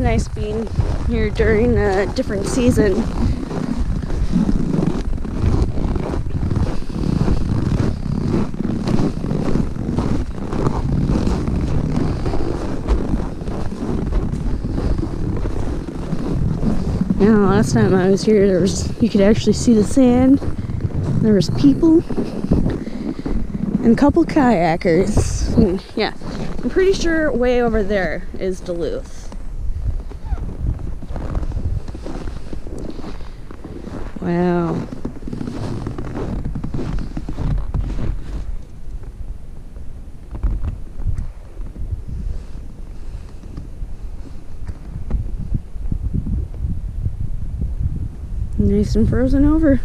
nice being here during a different season. Yeah, last time I was here, there was you could actually see the sand. There was people and a couple kayakers. Hmm, yeah, I'm pretty sure way over there is Duluth. Wow. Nice and frozen over.